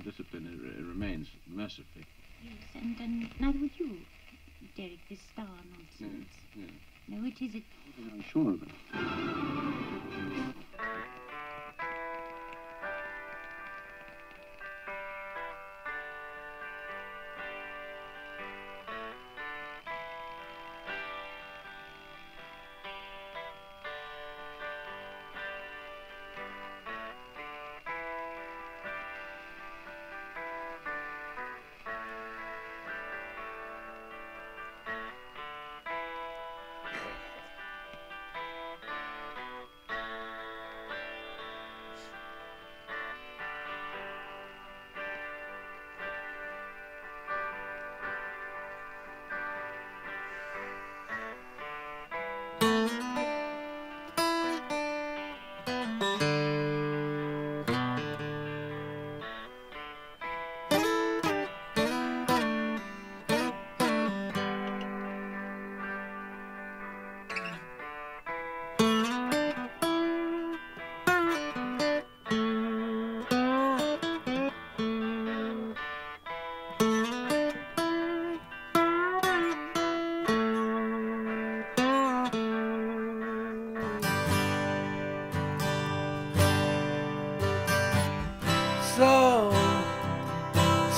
undisciplined it, remains mercifully. Yes, and, and neither would you, Derek, this star nonsense. Yes, yes. No, it isn't. I'm sure of it.